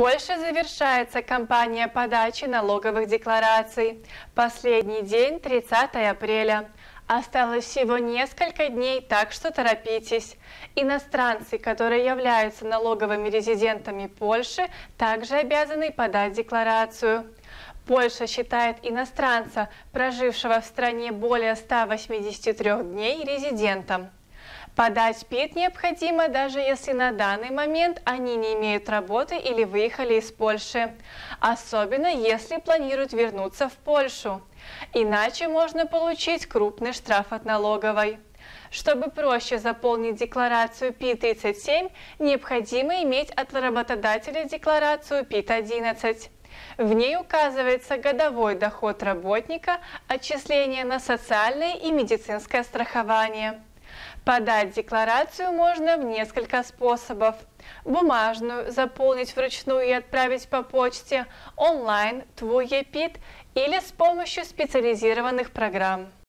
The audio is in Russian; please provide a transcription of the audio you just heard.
Польше завершается кампания подачи налоговых деклараций. Последний день 30 апреля. Осталось всего несколько дней, так что торопитесь. Иностранцы, которые являются налоговыми резидентами Польши, также обязаны подать декларацию. Польша считает иностранца, прожившего в стране более 183 дней, резидентом. Подать ПИД необходимо, даже если на данный момент они не имеют работы или выехали из Польши, особенно если планируют вернуться в Польшу. Иначе можно получить крупный штраф от налоговой. Чтобы проще заполнить декларацию ПИ-37, необходимо иметь от работодателя декларацию ПИ-11. В ней указывается годовой доход работника, отчисления на социальное и медицинское страхование. Подать декларацию можно в несколько способов. Бумажную, заполнить вручную и отправить по почте, онлайн, твой ЕПИД или с помощью специализированных программ.